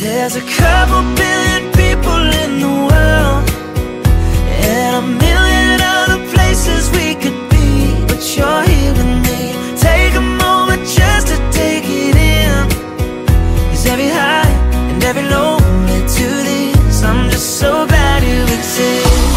There's a couple billion people in the world And a million other places we could be But you're here with me. Take a moment just to take it in. Cause every high and every low led to this. I'm just so glad you exist.